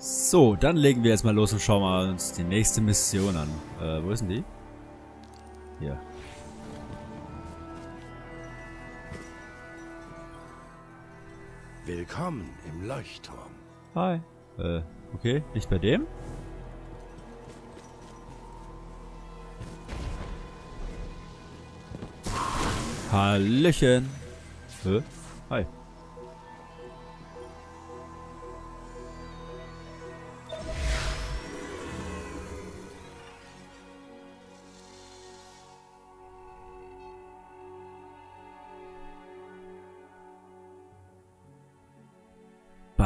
So, dann legen wir jetzt mal los und schauen mal uns die nächste Mission an. Äh, wo ist denn die? Hier. Willkommen im Leuchtturm. Hi. Äh, okay, nicht bei dem? Hallöchen. Hä? Hi.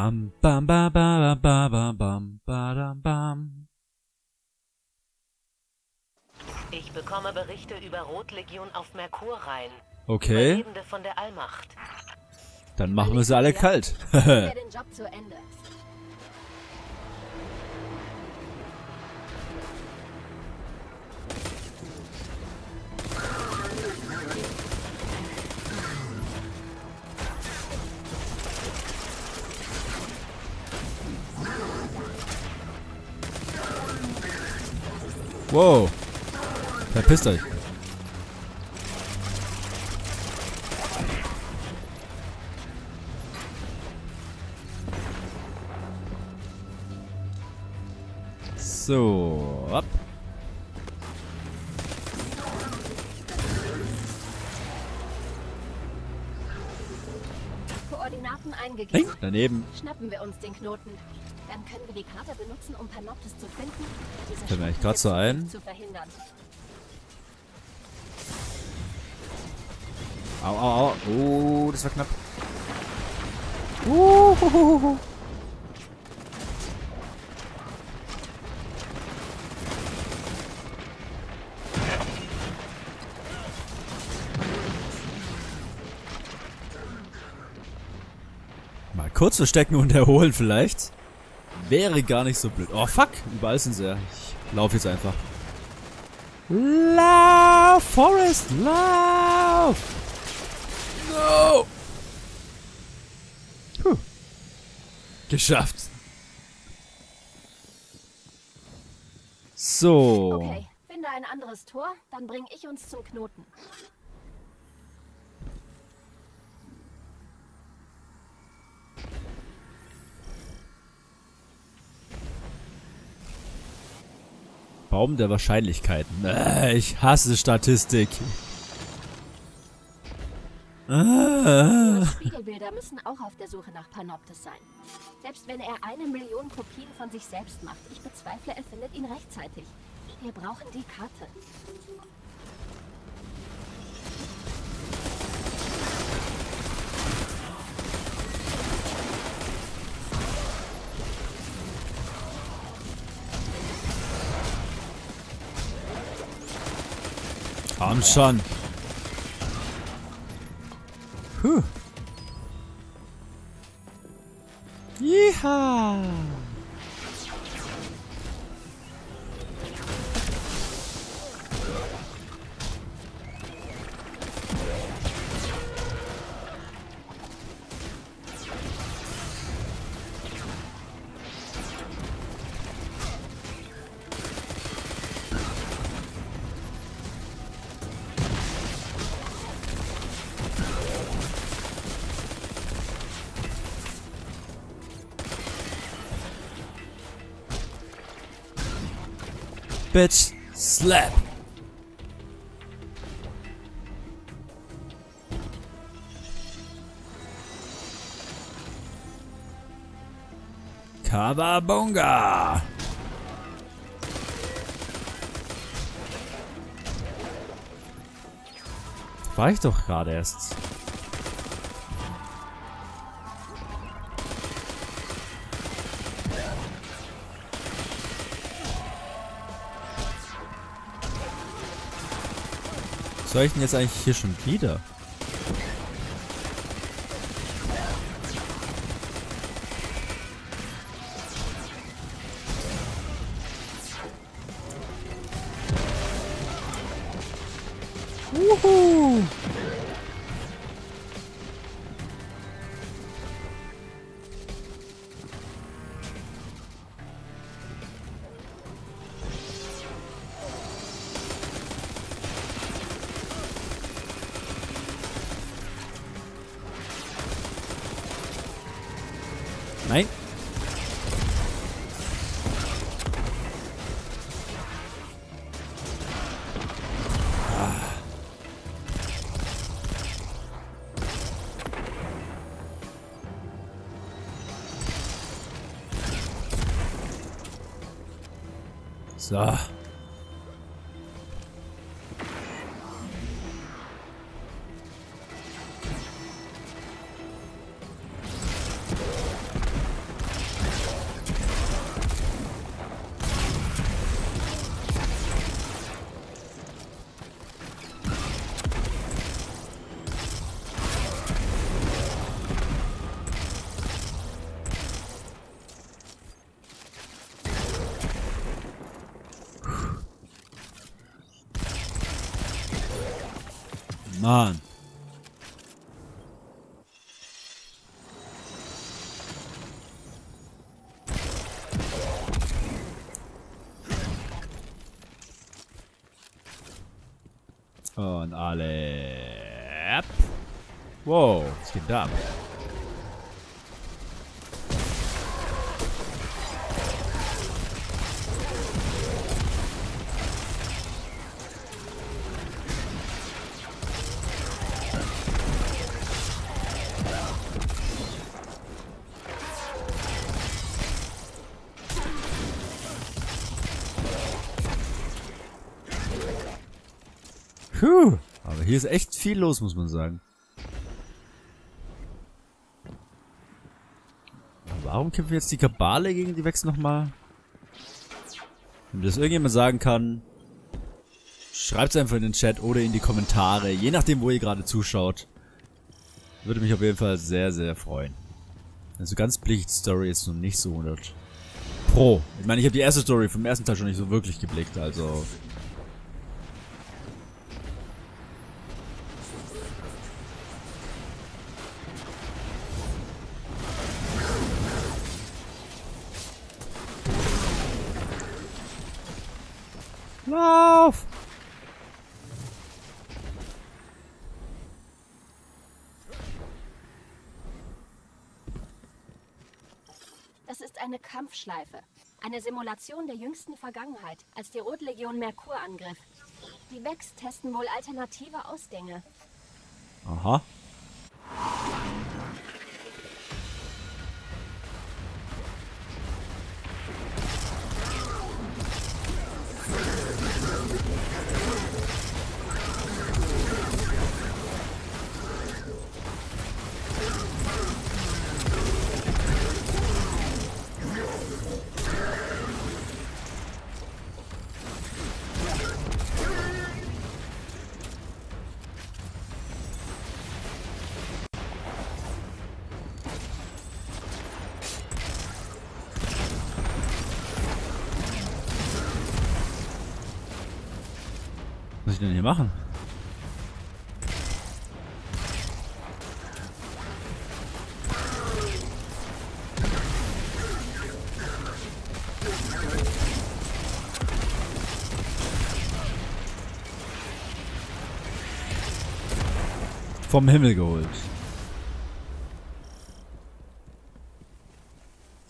Bam, bam, bam, bam, bam, bam, bam, bam, dam, bam. Ich bekomme Berichte über Rotlegion auf Merkur rein. Okay. Überlebende von der Allmacht. Dann machen wir sie alle kalt. den Job zu Ende. Wow. Verpisst euch. Daneben. Schnappen wir uns den Knoten. Dann können wir die Karte benutzen, um Panoptis zu finden. Diese Fällt mir eigentlich grad so ein. Au, au, au. Oh, das war knapp. Uh, kurz verstecken und erholen vielleicht. Wäre gar nicht so blöd. Oh, fuck. Überall sind sie ja. Ich laufe jetzt einfach. Lauf, Forest, lauf! No! Puh. Geschafft. So. Okay, finde ein anderes Tor, dann bringe ich uns zum Knoten. Baum der Wahrscheinlichkeiten. Äh, ich hasse Statistik. Ah. Spiegelbilder müssen auch auf der Suche nach Panoptis sein. Selbst wenn er eine Million Kopien von sich selbst macht, ich bezweifle, er findet ihn rechtzeitig. Wir brauchen die Karte. I'm son. Whew. Yeehaw! Bitch, slap. Kawabunga. War ich doch gerade erst. Soll ich denn jetzt eigentlich hier schon wieder? Nein. Ah. So. Mann. Und alle. Wow, was geht da? Hier ist echt viel los, muss man sagen. Warum kämpfen jetzt die Kabale gegen die Vex nochmal? Wenn das irgendjemand sagen kann, schreibt es einfach in den Chat oder in die Kommentare, je nachdem, wo ihr gerade zuschaut. Würde mich auf jeden Fall sehr, sehr freuen. Also ganz blick die Story ist noch nicht so 100 Pro. Ich meine, ich habe die erste Story vom ersten Teil schon nicht so wirklich geblickt, also... Lauf! Das ist eine Kampfschleife. Eine Simulation der jüngsten Vergangenheit, als die Rotlegion Merkur angriff. Die Vex testen wohl alternative Ausgänge. Aha. Ich denn hier machen? Vom Himmel geholt.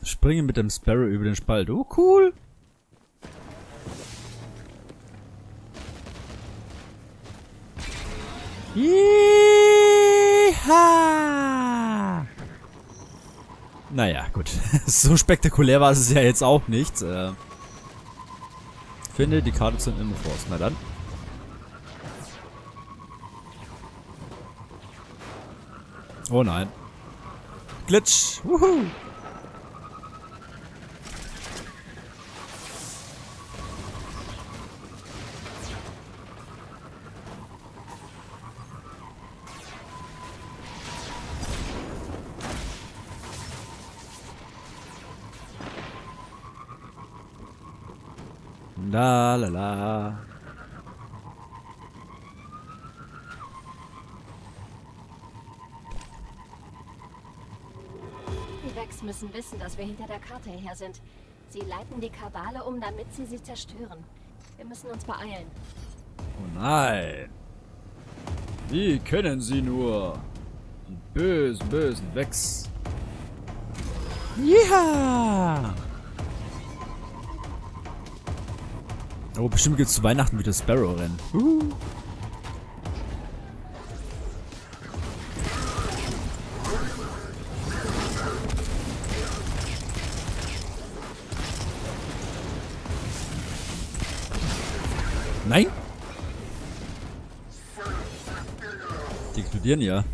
Springen mit dem Sparrow über den Spalt. Oh, cool. Naja, gut. so spektakulär war es ja jetzt auch nicht. Äh, finde die Karte zum Immoforce. Na dann. Oh nein. Glitch. Wuhu. La la la. Die Vex müssen wissen, dass wir hinter der Karte her sind. Sie leiten die Kabale um, damit sie sie zerstören. Wir müssen uns beeilen. Oh nein. Wie können sie nur? Die bösen, bösen Wex. Ja. Oh, bestimmt gibt's zu Weihnachten wieder Sparrow-Rennen. Uh. Nein! Die explodieren ja.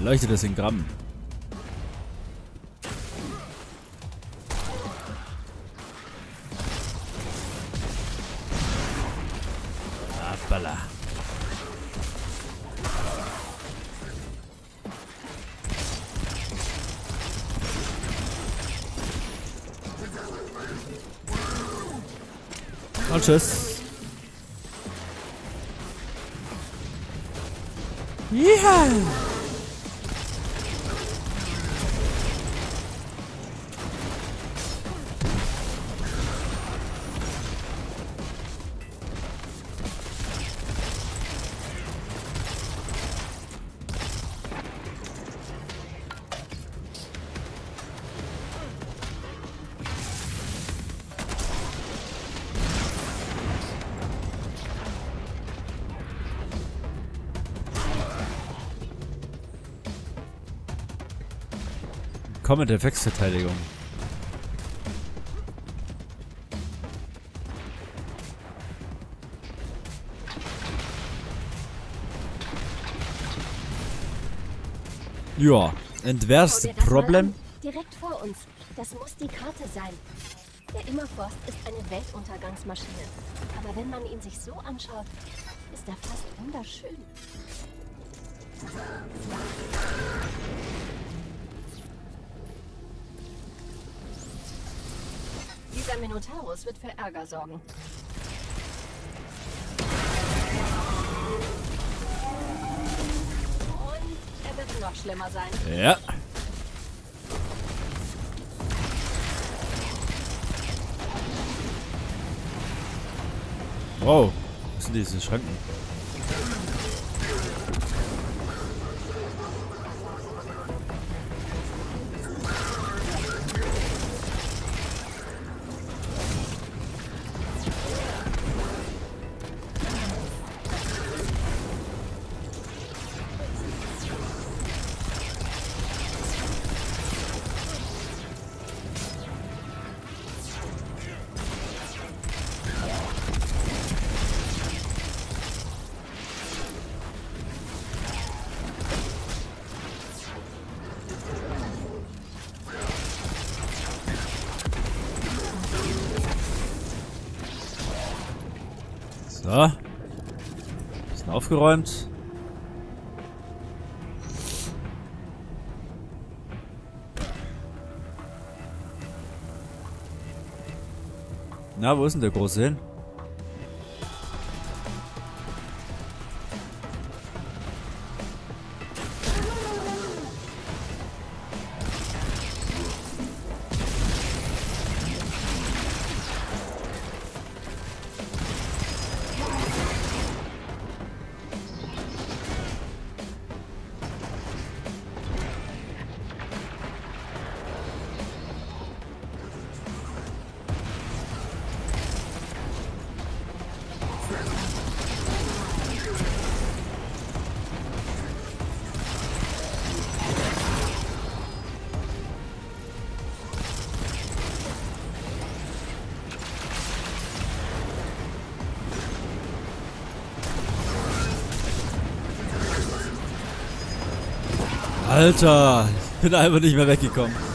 Yes! Erleuchtet das in Gramm. Hoppala. Und tschüss. Ja. Komm mit der Wechselverteidigung. Ja, and where's the problem? Direkt vor uns. Das muss die Karte sein. Der Immerforst ist eine Weltuntergangsmaschine. Aber wenn man ihn sich so anschaut, ist er fast wunderschön. Dieser Minotaurus wird für Ärger sorgen. Und er wird noch schlimmer sein. Ja. Wow, was sind diese Schranken? So. Bisschen aufgeräumt. Na, wo ist denn der Große hin? Alter, ich bin einfach nicht mehr weggekommen.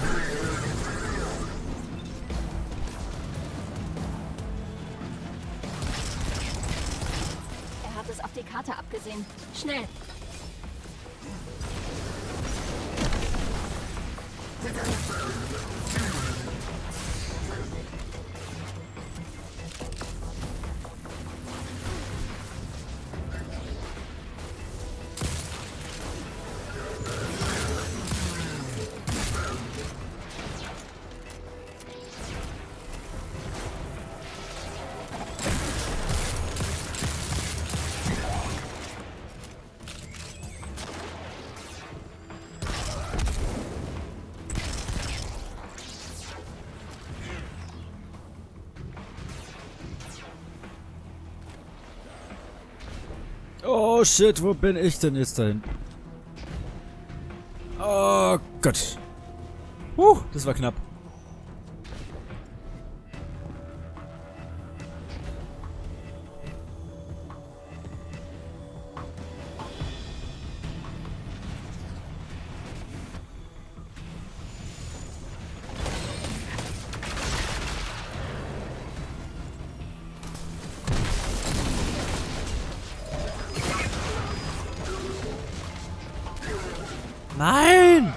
Oh shit, wo bin ich denn jetzt dahin? Oh Gott. Huh, das war knapp. Nein!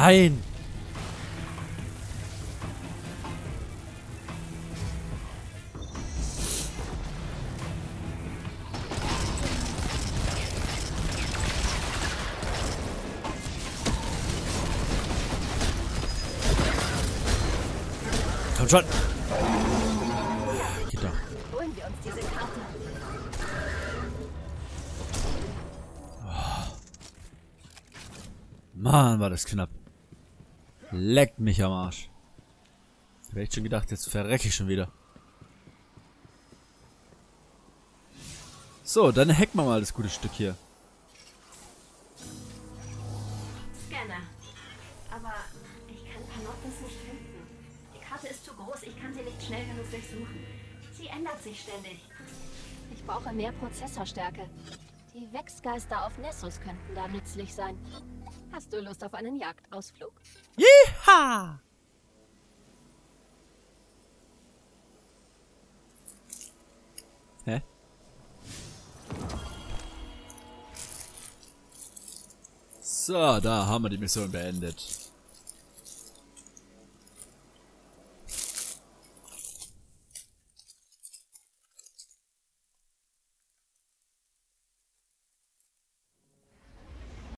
Nein! Komm schon! Geht doch. Holen wir uns diese Karte. Mann, war das knapp. Leckt mich am Arsch. Ich schon gedacht, jetzt verrecke ich schon wieder. So, dann hacken wir mal das gute Stück hier. Scanner. Aber ich kann Panoptis nicht finden. Die Karte ist zu groß, ich kann sie nicht schnell genug durchsuchen. Sie ändert sich ständig. Ich brauche mehr Prozessorstärke. Die Wechsgeister auf Nessus könnten da nützlich sein. Hast du Lust auf einen Jagdausflug? Jeha! Hä? So, da haben wir die Mission beendet.